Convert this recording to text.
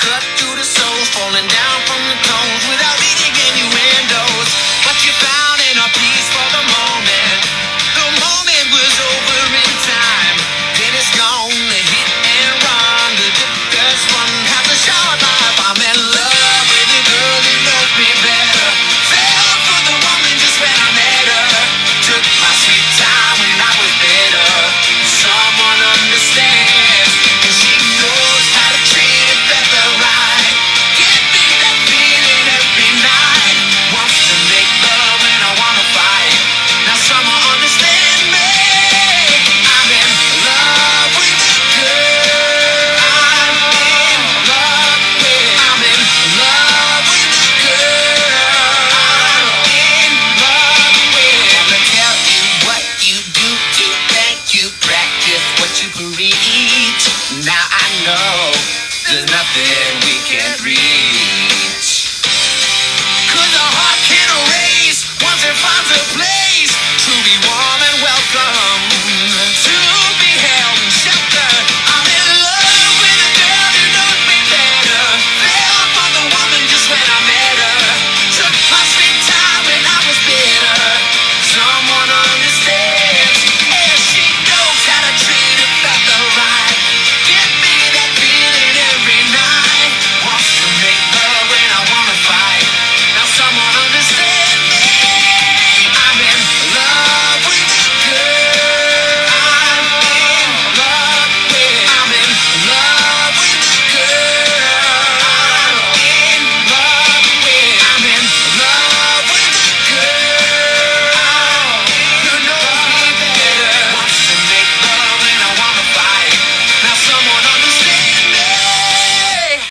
cut through the soul, falling down from the tones without me taking know there's nothing we can't breathe.